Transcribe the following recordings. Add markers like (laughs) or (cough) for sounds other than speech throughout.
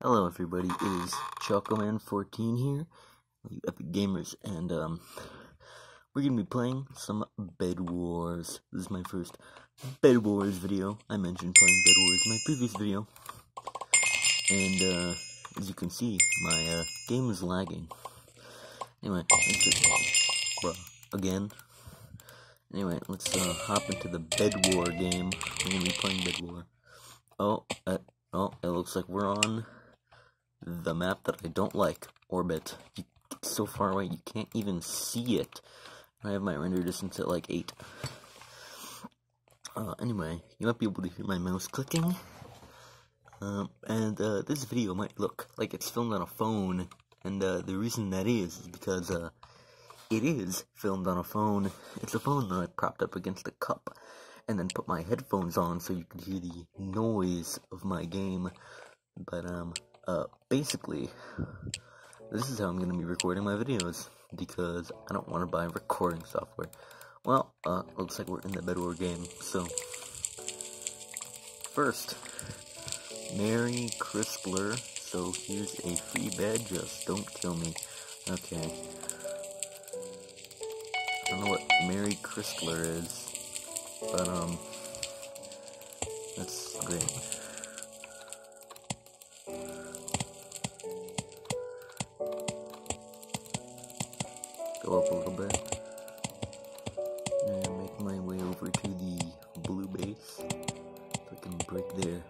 Hello everybody, it is ChocoMan14 here, you epic gamers, and um, we're gonna be playing some Bed Wars. This is my first Bed Wars video. I mentioned playing Bed Wars in my previous video, and uh, as you can see, my uh, game is lagging. Anyway, bruh, again. Anyway, let's uh, hop into the Bed War game. We're gonna be playing Bed War. Oh, uh, oh, it looks like we're on the map that I don't like, Orbit. You, it's so far away, you can't even see it. I have my render distance at like 8. Uh, anyway, you might be able to hear my mouse clicking. Um, and, uh, this video might look like it's filmed on a phone, and, uh, the reason that is, is because, uh, it is filmed on a phone. It's a phone that I propped up against a cup, and then put my headphones on so you could hear the noise of my game. But, um, uh, basically, this is how I'm to be recording my videos, because I don't want to buy recording software. Well, uh, looks like we're in the Bed War game, so, first, Mary Crispler, so here's a free bed, just don't kill me. Okay. I don't know what Mary Crispler is, but, um, that's great. Go up a little bit. And make my way over to the blue base. So I can break their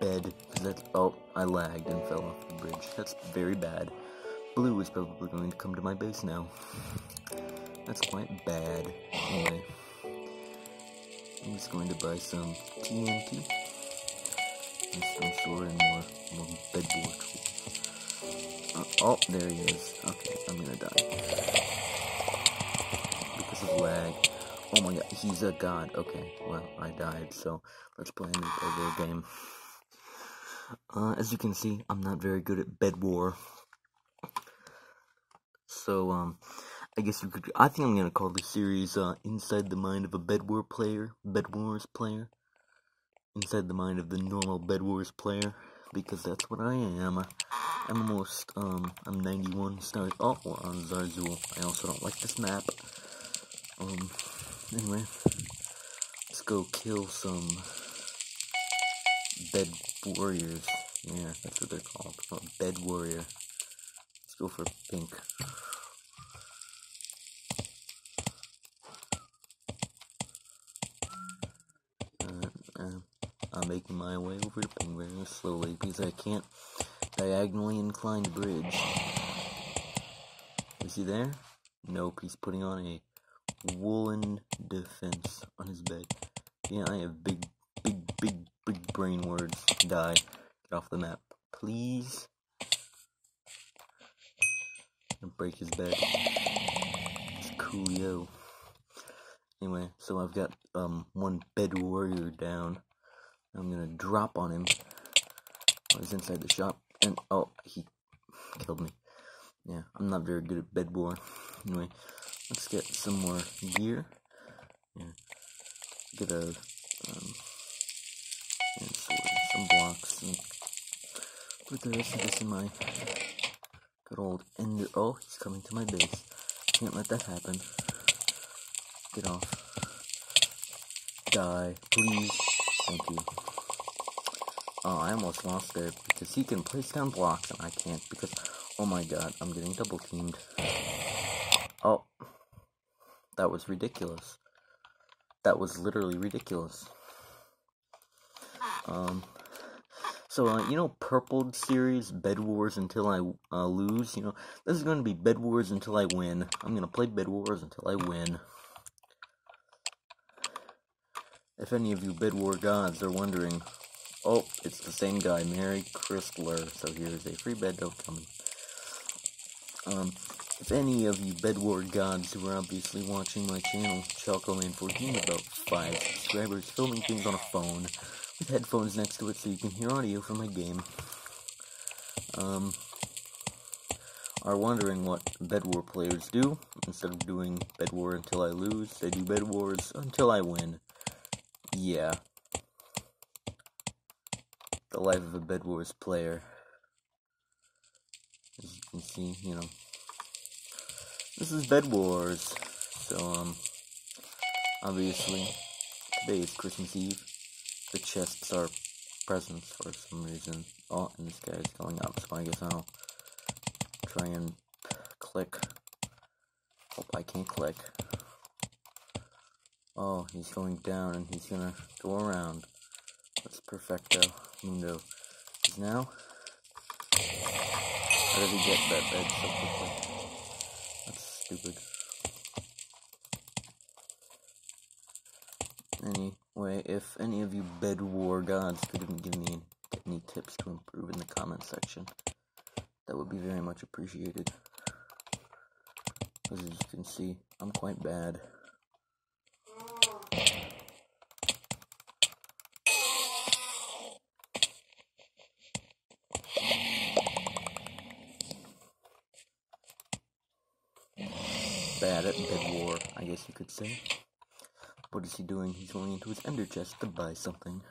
bed. That's oh I lagged and fell off the bridge. That's very bad. Blue is probably going to come to my base now. That's quite bad. Anyway. I'm just going to buy some TNT and some sword and more more bedboard uh, oh, there he is. Okay, I'm gonna die. Because of lag. Oh my god, he's a god. Okay, well, I died, so let's play another game. Uh, as you can see, I'm not very good at Bed War. So, um, I guess you could, I think I'm gonna call the series, uh, Inside the Mind of a Bed War player, Bed Wars player. Inside the Mind of the Normal Bed Wars player, because that's what I am. I'm almost, um, I'm 91 stars. Oh, we're on Zarzul. I also don't like this map. Um, anyway, let's go kill some bed warriors. Yeah, that's what they're called. Bed warrior. Let's go for pink. Uh, uh, I'm making my way over to pink very slowly because I can't diagonally inclined bridge. Is he there? Nope, he's putting on a woolen defense on his bed. Yeah, I have big, big, big, big brain words. Die. Get off the map. Please. And break his bed. It's coolio. Anyway, so I've got um one bed warrior down. I'm gonna drop on him. he's inside the shop. And, oh, he killed me. Yeah, I'm not very good at bed war. (laughs) Anyway, let's get some more gear. Yeah, get a, um, and some blocks, and put the rest of this in my good old ender. Oh, he's coming to my base. Can't let that happen. Get off. Die, please. Thank you. Oh, I almost lost there because he can place down blocks and I can't because, oh my god, I'm getting double teamed. Oh, that was ridiculous. That was literally ridiculous. Um, so, uh, you know, Purpled series, Bed Wars until I uh, lose, you know, this is going to be Bed Wars until I win. I'm going to play Bed Wars until I win. If any of you Bed War gods are wondering Oh, it's the same guy, Mary Chrysler. So here's a free bed note coming. Um, if any of you bed war gods who are obviously watching my channel, ChocoMan14, about 5 subscribers, filming things on a phone, with headphones next to it so you can hear audio from my game, um, are wondering what Bed War players do. Instead of doing Bed War until I lose, they do Bed Wars until I win. Yeah, the life of a Bed Wars player. As you can see, you know, this is Bed Wars. So, um, obviously, today is Christmas Eve. The chests are presents for some reason. Oh, and this guy's going up, so I guess I'll try and click. Hope I can click. Oh, he's going down and he's gonna go around. That's perfecto Because now, how did he get that bed so quickly? That's stupid. Anyway, if any of you bed war gods could even give me any tips to improve in the comment section, that would be very much appreciated. As you can see, I'm quite bad. Bad at bed war, I guess you could say. What is he doing? He's going into his ender chest to buy something.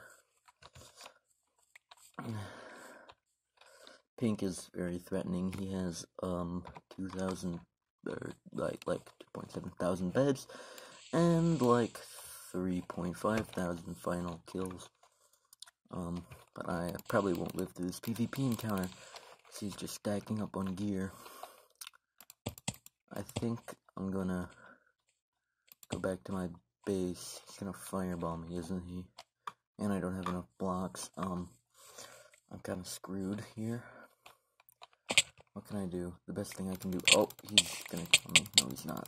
(sighs) Pink is very threatening. He has um 2,000 or like like 2.7 thousand beds and like 3.5 thousand final kills. Um, but I probably won't live through this PvP encounter. He's just stacking up on gear. I think I'm gonna go back to my base. He's gonna fireball me, isn't he? And I don't have enough blocks. Um, I'm kind of screwed here. What can I do? The best thing I can do. Oh, he's gonna kill me. No, he's not.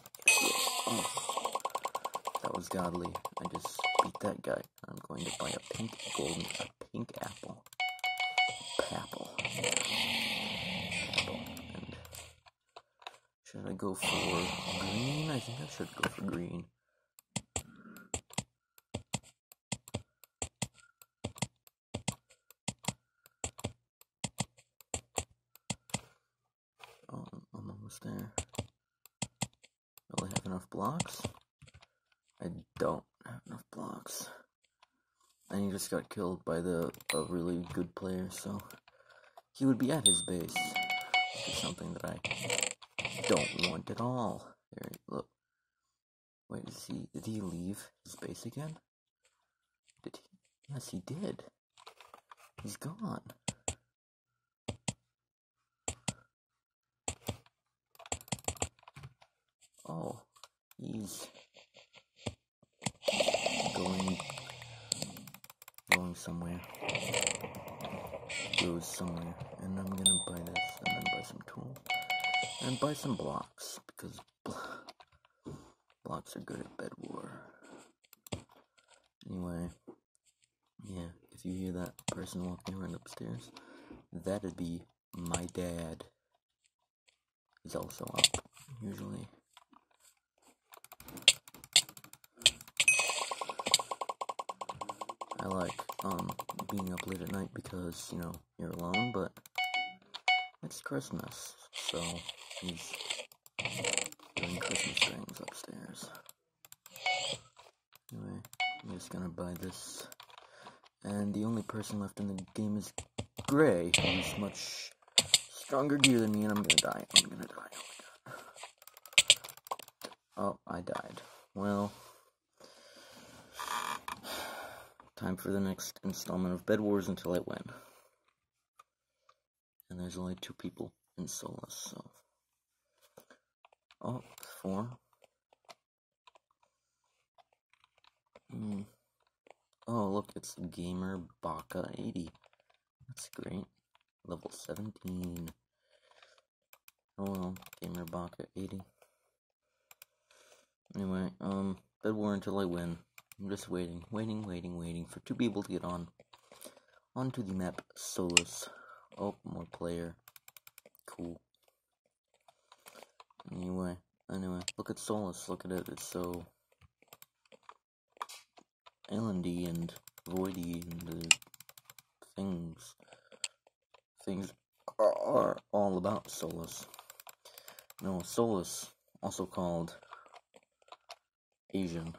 Oh, that was godly. I just beat that guy. I'm going to buy a pink golden, a pink apple. Papple. Should I go for green? I think I should go for green. Oh, I'm almost there. Will I have enough blocks? I don't have enough blocks. And he just got killed by the a really good player, so he would be at his base. Which is something that I don't want it all. There, look. Wait, is he, did he leave his base again? Did he? Yes, he did. He's gone. Oh, he's going, going somewhere. Goes somewhere, and I'm gonna buy this, and then buy some tools. And buy some blocks, because blocks are good at bed war. Anyway, yeah, if you hear that person walking around upstairs, that'd be my dad. He's also up, usually. I like um being up late at night because, you know, you're alone, but it's Christmas, so He's doing Christmas things upstairs. Anyway, I'm just gonna buy this. And the only person left in the game is Gray, who's much stronger gear than me, and I'm gonna die. I'm gonna die. Oh, oh I died. Well, (sighs) time for the next installment of Bed Wars until I win. And there's only two people in Solus, so. Oh, four. Hmm. Oh, look, it's Gamer Baka 80. That's great. Level 17. Oh well, Gamer Baka 80. Anyway, um, Bed War until I win. I'm just waiting, waiting, waiting, waiting for two people to get on. Onto the map Solus. Oh, more player. Cool. Anyway, anyway, look at Solus, look at it, it's so islandy and voidy and things things are all about Solus. No, Solus, also called Asian.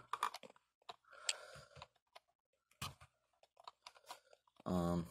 Um